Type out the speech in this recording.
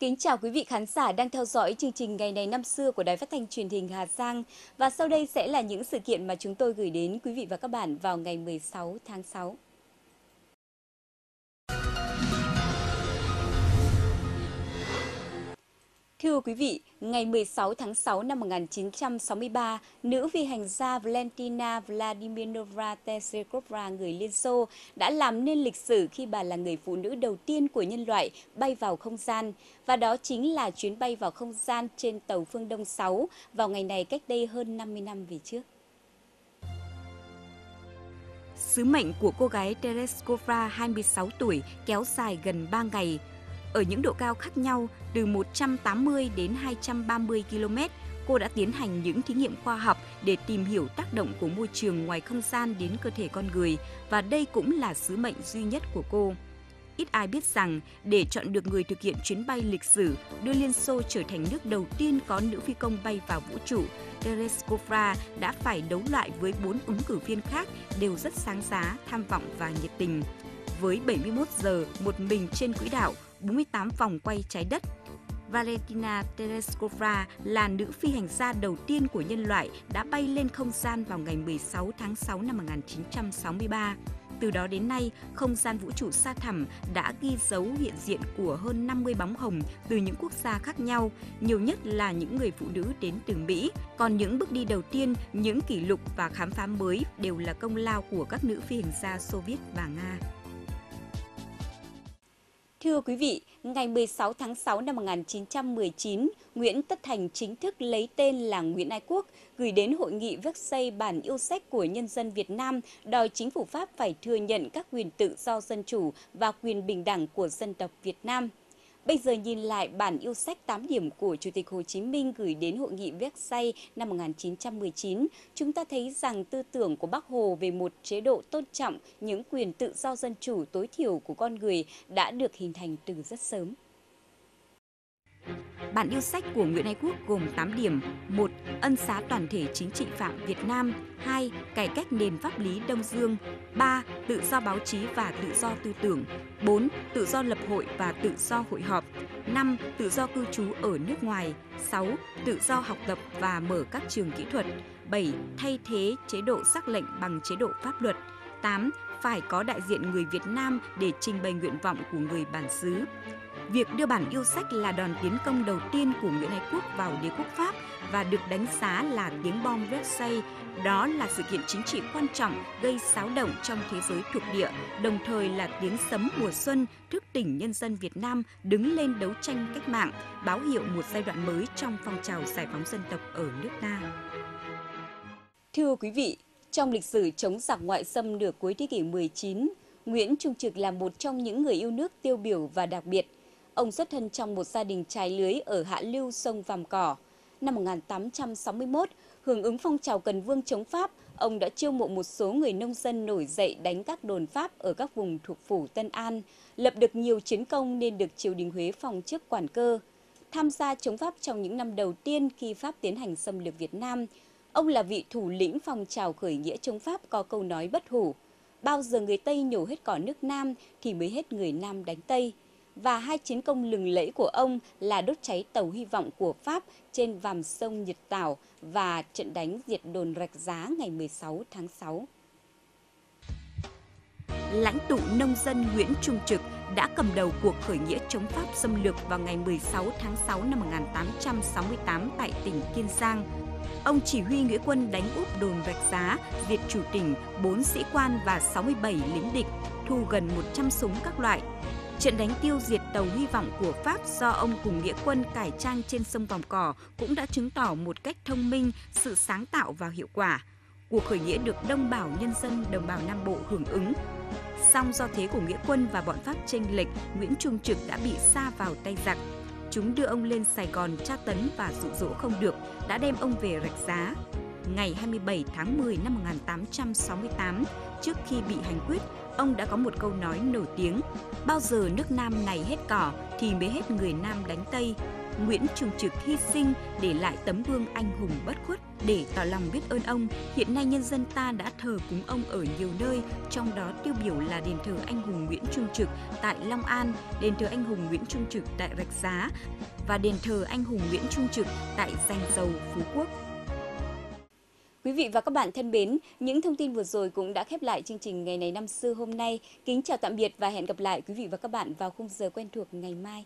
Kính chào quý vị khán giả đang theo dõi chương trình Ngày này năm xưa của Đài Phát thanh Truyền hình Hà Giang. Và sau đây sẽ là những sự kiện mà chúng tôi gửi đến quý vị và các bạn vào ngày 16 tháng 6. Thưa quý vị, ngày 16 tháng 6 năm 1963, nữ phi hành gia Valentina Vladimirova Tereshkova người Liên Xô đã làm nên lịch sử khi bà là người phụ nữ đầu tiên của nhân loại bay vào không gian. Và đó chính là chuyến bay vào không gian trên tàu Phương Đông 6 vào ngày này cách đây hơn 50 năm về trước. Sứ mệnh của cô gái Tereshkova 26 tuổi kéo dài gần 3 ngày, ở những độ cao khác nhau từ 180 đến 230 km, cô đã tiến hành những thí nghiệm khoa học để tìm hiểu tác động của môi trường ngoài không gian đến cơ thể con người và đây cũng là sứ mệnh duy nhất của cô. Ít ai biết rằng để chọn được người thực hiện chuyến bay lịch sử đưa Liên Xô trở thành nước đầu tiên có nữ phi công bay vào vũ trụ, Tereskova đã phải đấu lại với bốn ứng cử viên khác đều rất sáng giá, tham vọng và nhiệt tình. Với 71 giờ một mình trên quỹ đạo, 48 vòng quay trái đất. Valentina Tereshkova là nữ phi hành gia đầu tiên của nhân loại đã bay lên không gian vào ngày 16 tháng 6 năm 1963. Từ đó đến nay, không gian vũ trụ xa thẳm đã ghi dấu hiện diện của hơn 50 bóng hồng từ những quốc gia khác nhau, nhiều nhất là những người phụ nữ đến từ Mỹ. Còn những bước đi đầu tiên, những kỷ lục và khám phá mới đều là công lao của các nữ phi hành gia Xô Viết và Nga. Thưa quý vị, ngày 16 tháng 6 năm 1919, Nguyễn Tất Thành chính thức lấy tên là Nguyễn Ái Quốc, gửi đến hội nghị Versailles bản yêu sách của nhân dân Việt Nam đòi chính phủ Pháp phải thừa nhận các quyền tự do dân chủ và quyền bình đẳng của dân tộc Việt Nam. Bây giờ nhìn lại bản yêu sách 8 điểm của Chủ tịch Hồ Chí Minh gửi đến Hội nghị Versailles năm 1919, chúng ta thấy rằng tư tưởng của Bác Hồ về một chế độ tôn trọng những quyền tự do dân chủ tối thiểu của con người đã được hình thành từ rất sớm. Bản yêu sách của Nguyễn Ái Quốc gồm 8 điểm. 1. Ân xá toàn thể chính trị phạm Việt Nam. 2. Cải cách nền pháp lý Đông Dương. 3. Tự do báo chí và tự do tư tưởng. 4. Tự do lập hội và tự do hội họp. 5. Tự do cư trú ở nước ngoài. 6. Tự do học tập và mở các trường kỹ thuật. 7. Thay thế chế độ sắc lệnh bằng chế độ pháp luật. 8. Phải có đại diện người Việt Nam để trình bày nguyện vọng của người bản xứ. Việc đưa bản yêu sách là đòn tiến công đầu tiên của Nguyễn Ái Quốc vào đế quốc Pháp và được đánh giá là tiếng bom Versailles. Đó là sự kiện chính trị quan trọng gây xáo động trong thế giới thuộc địa, đồng thời là tiếng sấm mùa xuân thức tỉnh nhân dân Việt Nam đứng lên đấu tranh cách mạng, báo hiệu một giai đoạn mới trong phong trào giải phóng dân tộc ở nước ta. Thưa quý vị, trong lịch sử chống giặc ngoại xâm nửa cuối thế kỷ 19, Nguyễn Trung Trực là một trong những người yêu nước tiêu biểu và đặc biệt – Ông xuất thân trong một gia đình trái lưới ở hạ lưu sông Vàm Cỏ. Năm 1861, hưởng ứng phong trào cần vương chống Pháp, ông đã chiêu mộ một số người nông dân nổi dậy đánh các đồn Pháp ở các vùng thuộc phủ Tân An, lập được nhiều chiến công nên được triều đình Huế phòng chức quản cơ. Tham gia chống Pháp trong những năm đầu tiên khi Pháp tiến hành xâm lược Việt Nam, ông là vị thủ lĩnh phong trào khởi nghĩa chống Pháp có câu nói bất hủ. Bao giờ người Tây nhổ hết cỏ nước Nam thì mới hết người Nam đánh Tây và hai chiến công lừng lẫy của ông là đốt cháy tàu hy vọng của Pháp trên vàm sông Nhật Tảo và trận đánh diệt đồn Rạch Giá ngày 16 tháng 6. Lãnh tụ nông dân Nguyễn Trung Trực đã cầm đầu cuộc khởi nghĩa chống Pháp xâm lược vào ngày 16 tháng 6 năm 1868 tại tỉnh Kiên Giang. Ông chỉ huy nghĩa quân đánh úp đồn Rạch Giá, diệt chủ tỉnh, 4 sĩ quan và 67 lính địch, thu gần 100 súng các loại, Trận đánh tiêu diệt tàu hy vọng của Pháp do ông cùng nghĩa quân cải trang trên sông Vòng Cỏ cũng đã chứng tỏ một cách thông minh sự sáng tạo và hiệu quả. Cuộc khởi nghĩa được đông đảo nhân dân đồng bào Nam Bộ hưởng ứng. Song do thế của nghĩa quân và bọn Pháp chênh lệch, Nguyễn Trung Trực đã bị xa vào tay giặc. Chúng đưa ông lên Sài Gòn tra tấn và dụ dỗ không được, đã đem ông về rạch giá. Ngày 27 tháng 10 năm 1868, trước khi bị hành quyết, ông đã có một câu nói nổi tiếng, bao giờ nước Nam này hết cỏ thì mới hết người Nam đánh Tây. Nguyễn Trung Trực hy sinh để lại tấm gương anh hùng bất khuất. Để tỏ lòng biết ơn ông, hiện nay nhân dân ta đã thờ cúng ông ở nhiều nơi, trong đó tiêu biểu là đền thờ anh hùng Nguyễn Trung Trực tại Long An, đền thờ anh hùng Nguyễn Trung Trực tại Rạch Giá và đền thờ anh hùng Nguyễn Trung Trực tại Danh Dầu, Phú Quốc. Quý vị và các bạn thân mến, những thông tin vừa rồi cũng đã khép lại chương trình ngày này năm xưa hôm nay. Kính chào tạm biệt và hẹn gặp lại quý vị và các bạn vào khung giờ quen thuộc ngày mai.